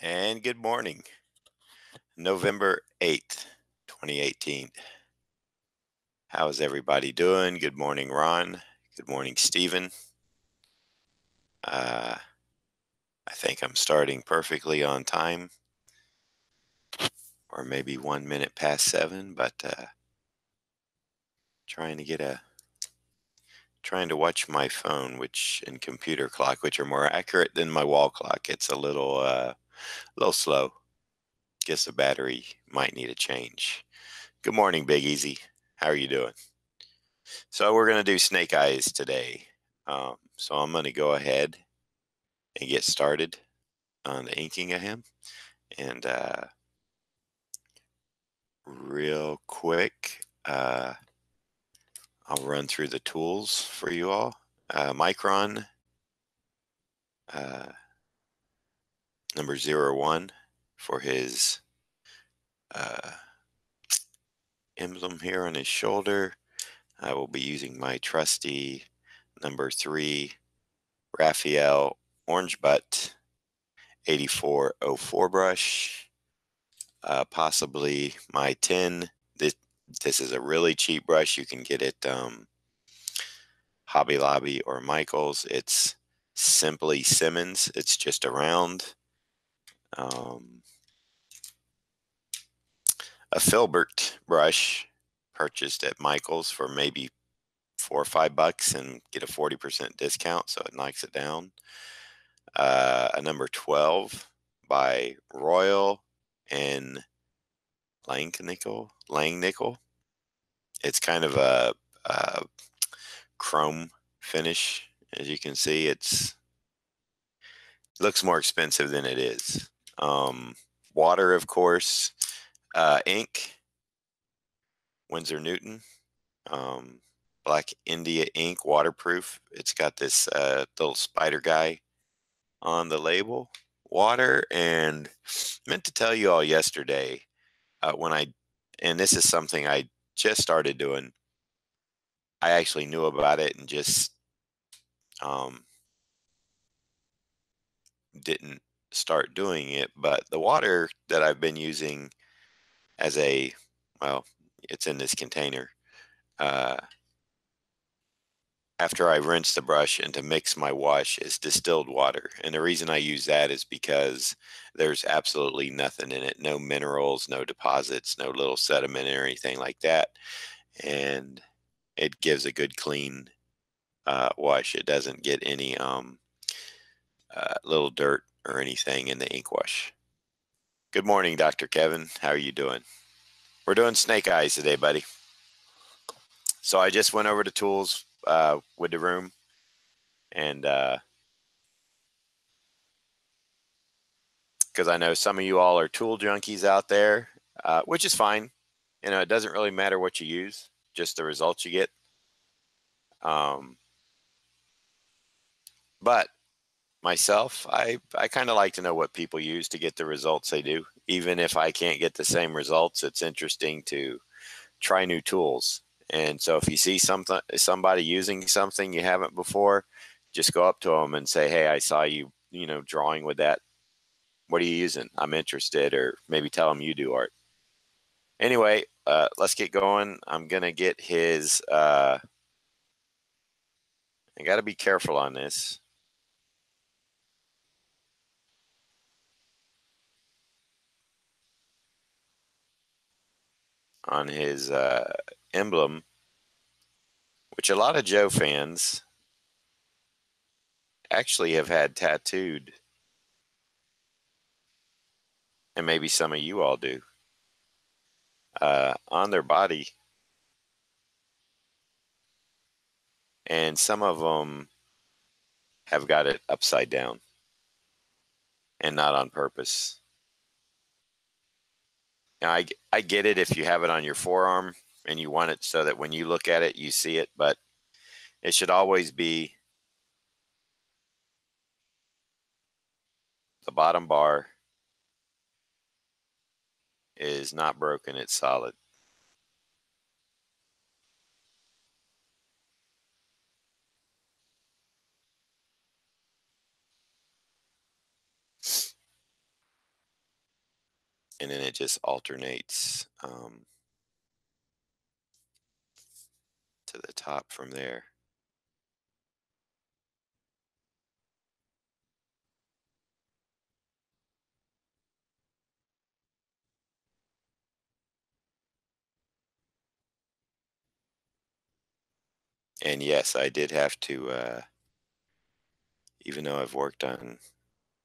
And good morning, November 8th, 2018. How's everybody doing? Good morning, Ron. Good morning, Stephen. Uh, I think I'm starting perfectly on time, or maybe one minute past seven, but uh, trying to get a trying to watch my phone, which and computer clock, which are more accurate than my wall clock. It's a little uh, a little slow. Guess the battery might need a change. Good morning, Big Easy. How are you doing? So we're going to do snake eyes today. Um, so I'm going to go ahead and get started on the inking of him. And uh, real quick, uh, I'll run through the tools for you all. Uh, Micron uh, number zero one for his uh, emblem here on his shoulder. I will be using my trusty number three Raphael Orange Butt 8404 brush. Uh, possibly my 10. This, this is a really cheap brush. You can get it um, Hobby Lobby or Michael's. It's simply Simmons. It's just a round. Um, a filbert brush purchased at Michael's for maybe four or five bucks and get a 40% discount, so it knocks it down. Uh, a number 12 by Royal and Langnickel. Langnickel. It's kind of a, a chrome finish. As you can see, it's looks more expensive than it is. Um, water, of course. Uh, ink, Winsor Newton. Um, Black India ink, waterproof. It's got this uh, little spider guy on the label. Water, and meant to tell you all yesterday uh, when I, and this is something I just started doing. I actually knew about it and just um, didn't start doing it. But the water that I've been using as a, well, it's in this container. Uh, after I rinse the brush and to mix my wash is distilled water. And the reason I use that is because there's absolutely nothing in it no minerals, no deposits, no little sediment or anything like that. And it gives a good clean uh, wash. It doesn't get any um, uh, little dirt or anything in the ink wash. Good morning, Dr. Kevin. How are you doing? We're doing snake eyes today, buddy. So I just went over to tools uh, with the room and because uh, I know some of you all are tool junkies out there, uh, which is fine. You know, it doesn't really matter what you use, just the results you get. Um, but myself, I, I kind of like to know what people use to get the results they do. Even if I can't get the same results, it's interesting to try new tools. And so if you see something, somebody using something you haven't before, just go up to them and say, "Hey, I saw you, you know, drawing with that. What are you using? I'm interested." Or maybe tell them you do art. Anyway, uh, let's get going. I'm gonna get his. Uh, I got to be careful on this. On his uh, emblem, which a lot of Joe fans actually have had tattooed. And maybe some of you all do. Uh, on their body. And some of them have got it upside down and not on purpose. Now, I, I get it if you have it on your forearm and you want it so that when you look at it, you see it, but it should always be the bottom bar is not broken, it's solid. And then it just alternates um, to the top from there. And yes, I did have to, uh, even though I've worked on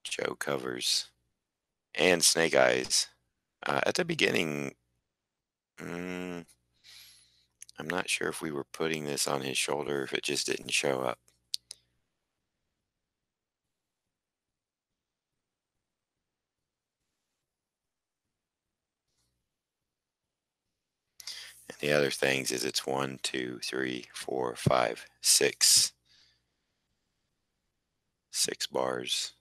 Joe covers and Snake Eyes, uh, at the beginning, mm, I'm not sure if we were putting this on his shoulder, if it just didn't show up. And the other things is it's one, two, three, four, five, six, six bars.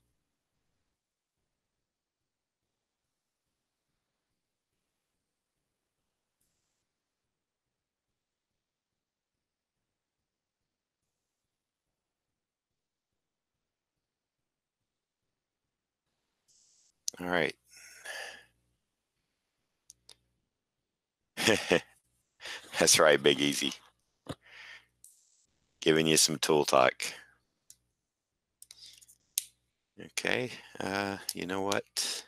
All right. That's right, Big Easy. Giving you some tool talk. Okay, uh, you know what?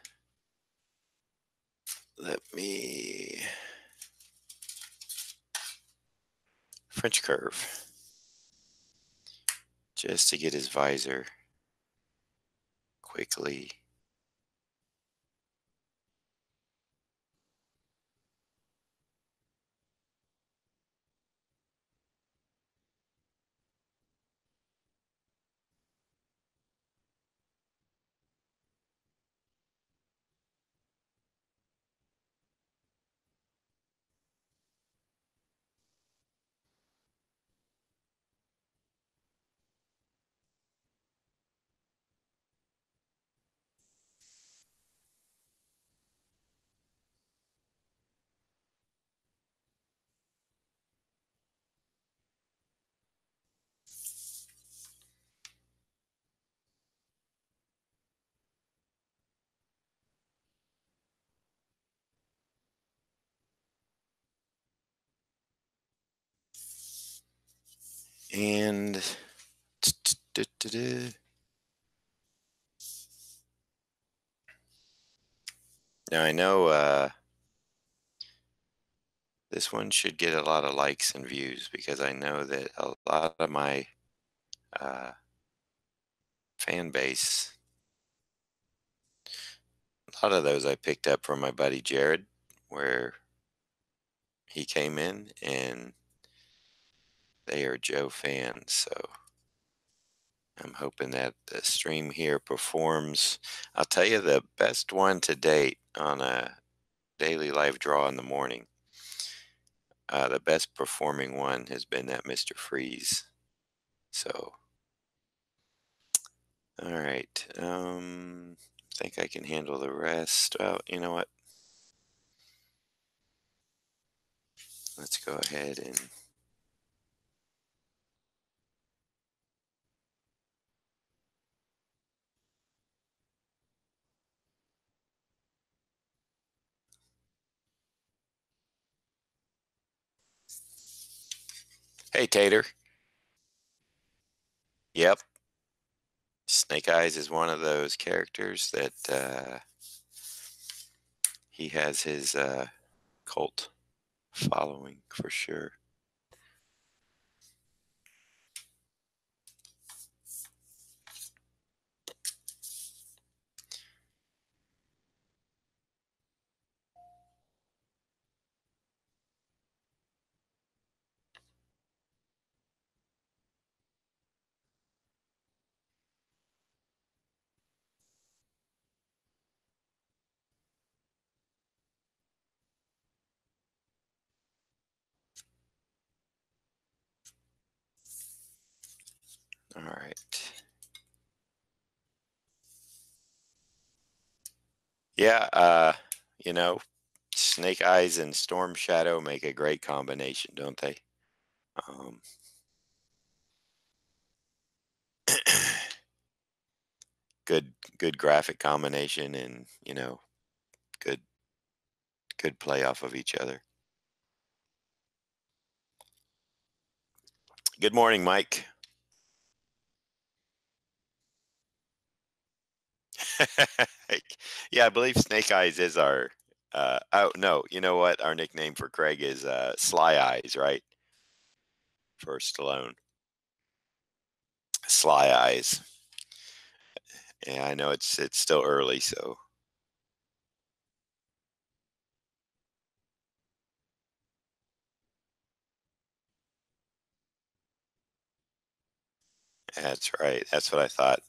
Let me French curve just to get his visor quickly. And now I know uh, this one should get a lot of likes and views because I know that a lot of my uh, fan base, a lot of those I picked up from my buddy Jared, where he came in and they are Joe fans. So I'm hoping that the stream here performs. I'll tell you the best one to date on a daily live draw in the morning. Uh, the best performing one has been that Mr. Freeze. So, all right. Um, I think I can handle the rest. Well, you know what? Let's go ahead and Hey, Tater. Yep. Snake Eyes is one of those characters that uh, he has his uh, cult following for sure. All right. Yeah, uh, you know, Snake Eyes and Storm Shadow make a great combination, don't they? Um, good, good graphic combination, and you know, good good play off of each other. Good morning, Mike. yeah, I believe Snake Eyes is our. Uh, oh no, you know what? Our nickname for Craig is uh, Sly Eyes, right? For Stallone. Sly Eyes. Yeah, I know it's it's still early, so that's right. That's what I thought.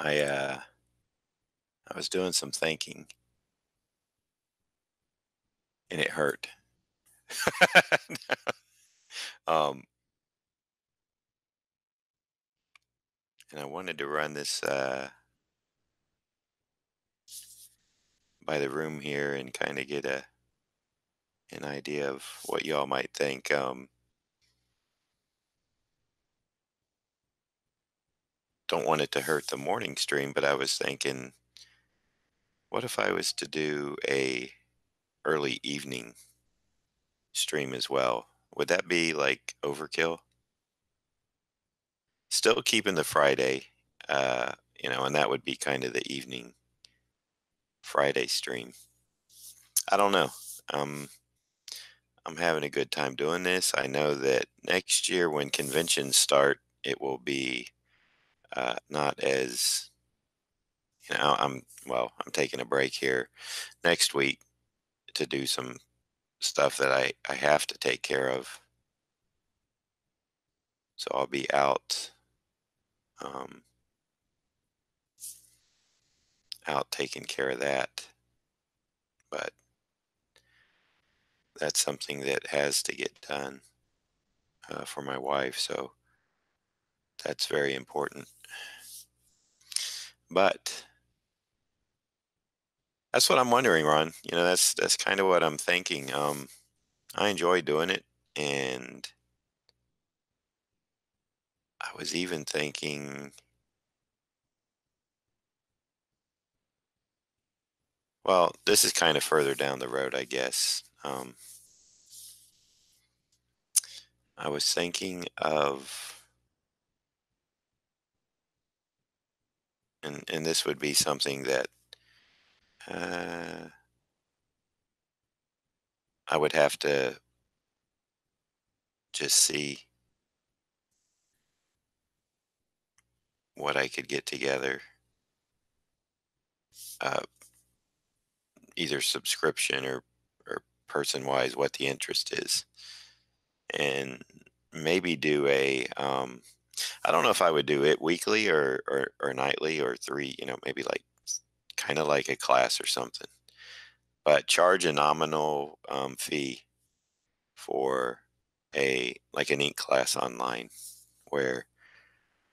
I uh I was doing some thinking and it hurt. um and I wanted to run this uh by the room here and kind of get a an idea of what y'all might think. Um don't want it to hurt the morning stream, but I was thinking, what if I was to do a early evening stream as well? Would that be like overkill? Still keeping the Friday, uh, you know, and that would be kind of the evening Friday stream. I don't know. Um, I'm having a good time doing this. I know that next year when conventions start, it will be uh, not as you know i'm well i'm taking a break here next week to do some stuff that i i have to take care of. So i'll be out um out taking care of that but that's something that has to get done uh, for my wife so that's very important but That's what I'm wondering, Ron. You know, that's that's kind of what I'm thinking. Um, I enjoy doing it, and I was even thinking, well, this is kind of further down the road, I guess. Um, I was thinking of, and and this would be something that uh, I would have to just see what I could get together, uh, either subscription or or person wise, what the interest is, and maybe do a. Um, I don't know if I would do it weekly or or, or nightly or three. You know, maybe like kind of like a class or something, but charge a nominal um, fee for a like an ink class online where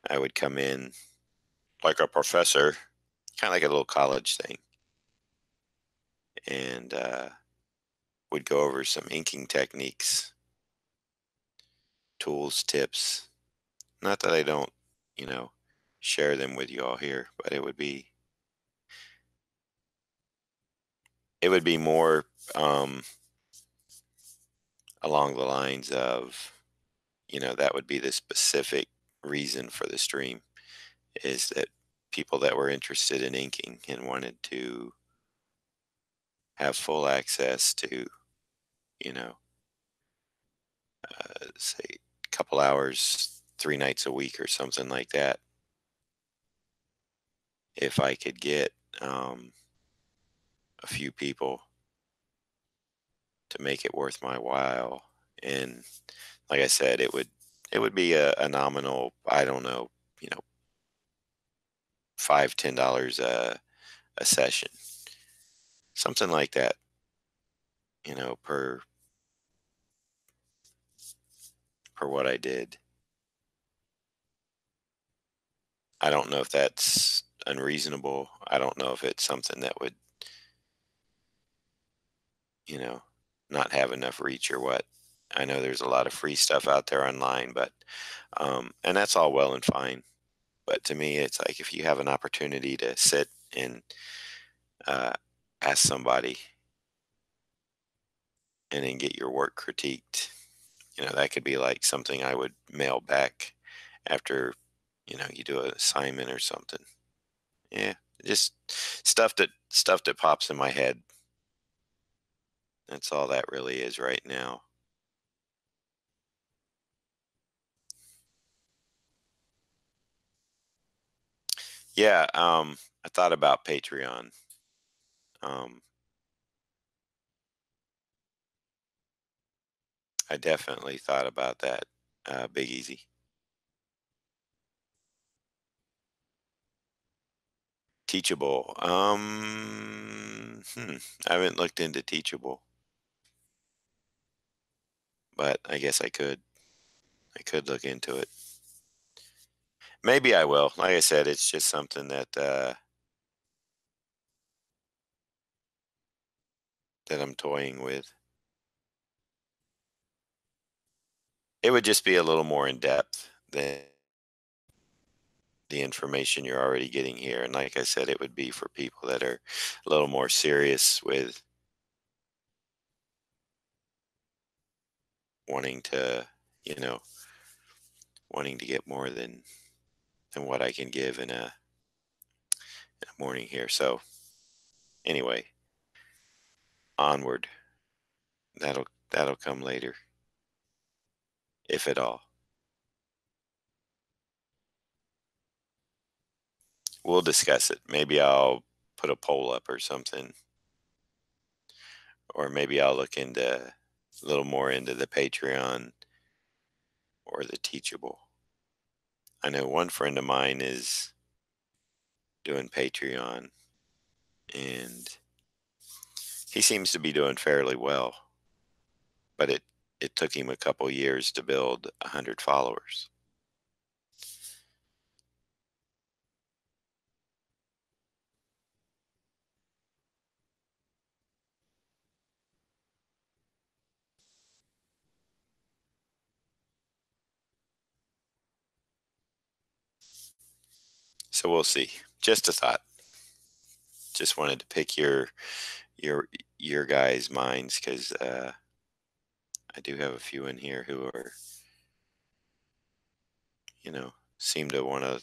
I would come in like a professor, kind of like a little college thing, and uh, would go over some inking techniques, tools, tips. Not that I don't, you know, share them with you all here, but it would be it would be more um, along the lines of, you know, that would be the specific reason for the stream is that people that were interested in inking and wanted to have full access to, you know, uh, say a couple hours, three nights a week or something like that. If I could get um, a few people to make it worth my while, and like I said, it would it would be a, a nominal. I don't know, you know, five ten dollars a a session, something like that. You know, per per what I did. I don't know if that's unreasonable. I don't know if it's something that would, you know, not have enough reach or what. I know there's a lot of free stuff out there online, but um, and that's all well and fine. But to me, it's like if you have an opportunity to sit and uh, ask somebody and then get your work critiqued, you know, that could be like something I would mail back after, you know, you do an assignment or something. Yeah, just stuff that stuff that pops in my head. That's all that really is right now. Yeah, um, I thought about Patreon. Um, I definitely thought about that. Uh, Big Easy. Teachable. Um, hmm, I haven't looked into Teachable, but I guess I could. I could look into it. Maybe I will. Like I said, it's just something that uh, that I'm toying with. It would just be a little more in depth than the information you're already getting here. And like I said, it would be for people that are a little more serious with wanting to, you know, wanting to get more than than what I can give in a, in a morning here. So anyway, onward. That'll that'll come later, if at all. We'll discuss it. Maybe I'll put a poll up or something. Or maybe I'll look into a little more into the Patreon or the Teachable. I know one friend of mine is doing Patreon and he seems to be doing fairly well. But it it took him a couple years to build a hundred followers. So we'll see. Just a thought. Just wanted to pick your your your guys' minds because uh, I do have a few in here who are, you know, seem to want to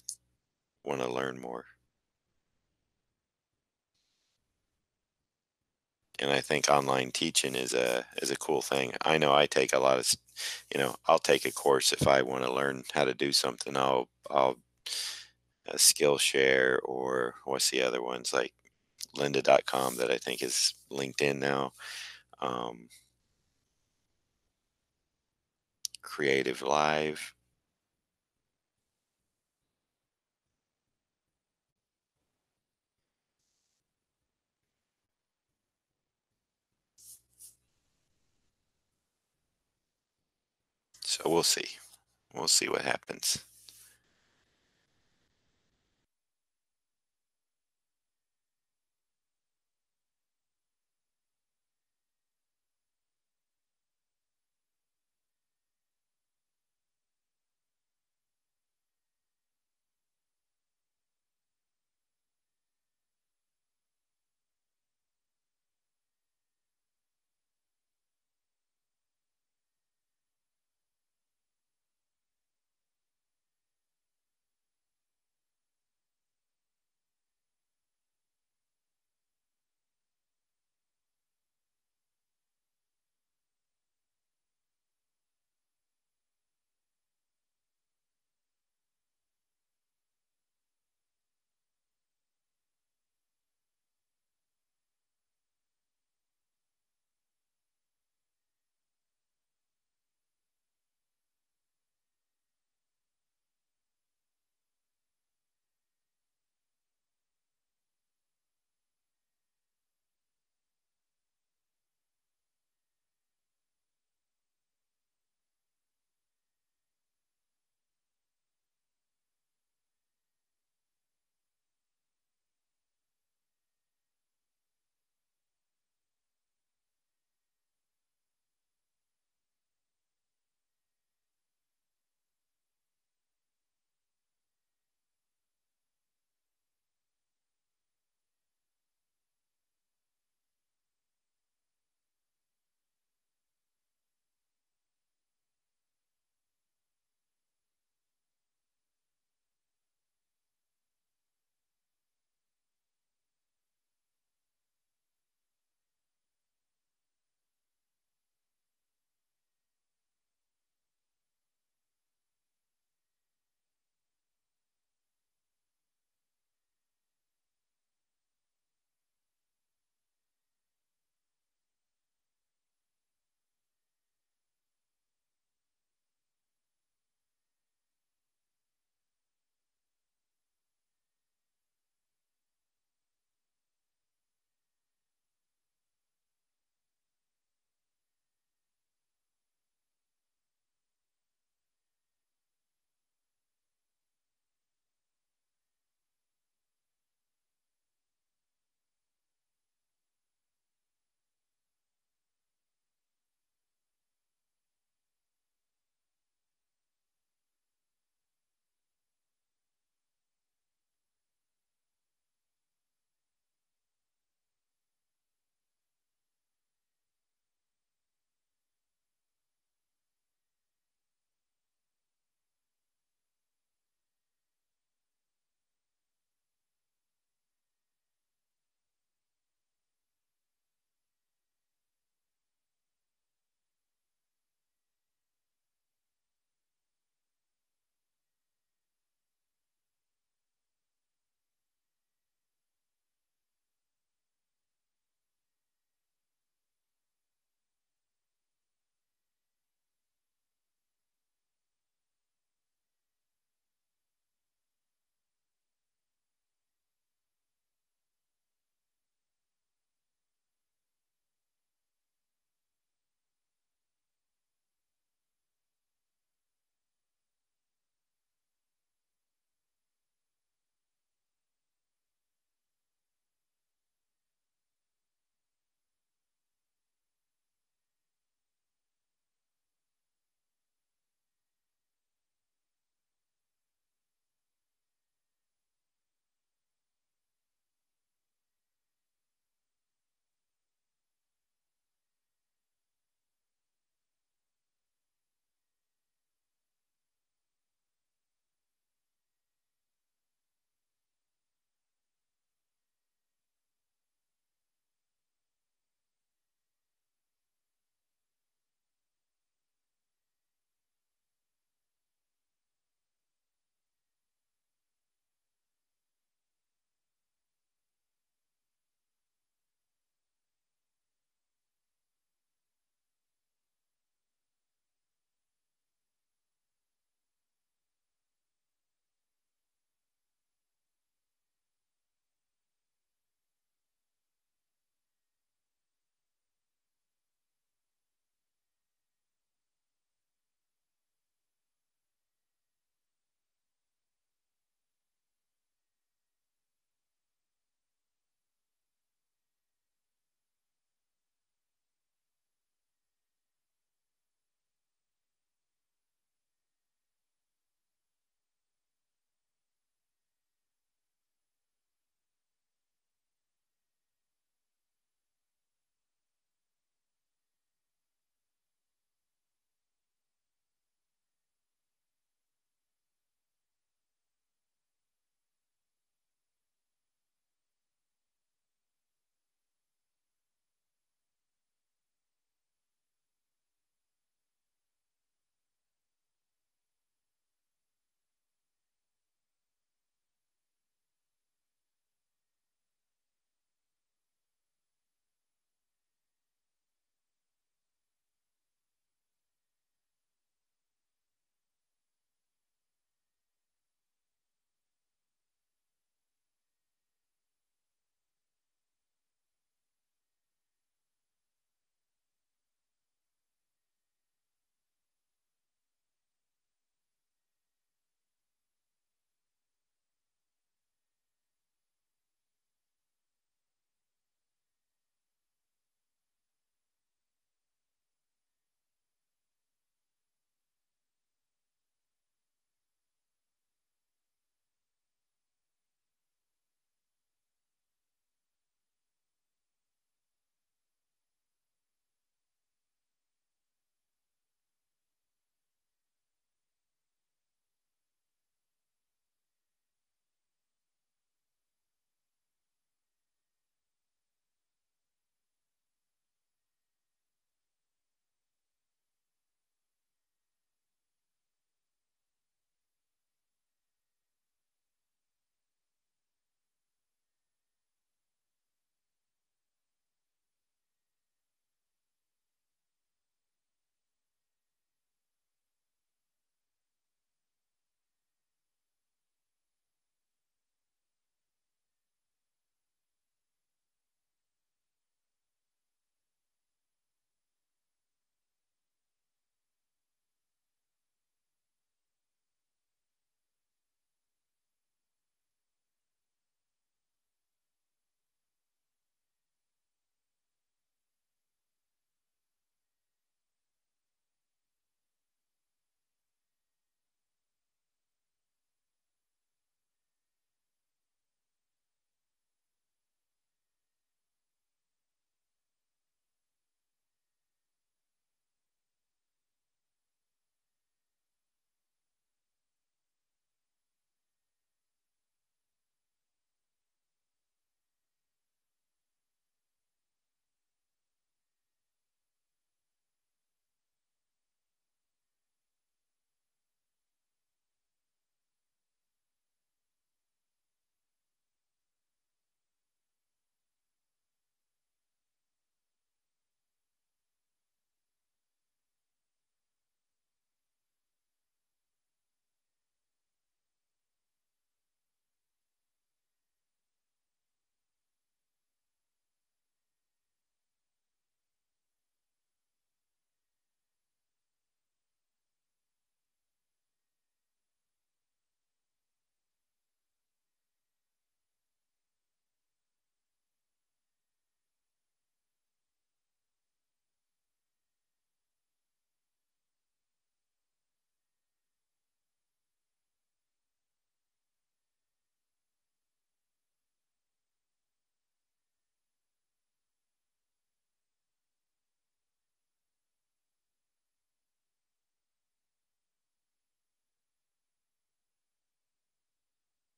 want to learn more. And I think online teaching is a is a cool thing. I know I take a lot of, you know, I'll take a course if I want to learn how to do something. I'll I'll uh, Skillshare or what's the other ones like lynda.com that I think is LinkedIn now. Um, Creative Live. So we'll see. We'll see what happens.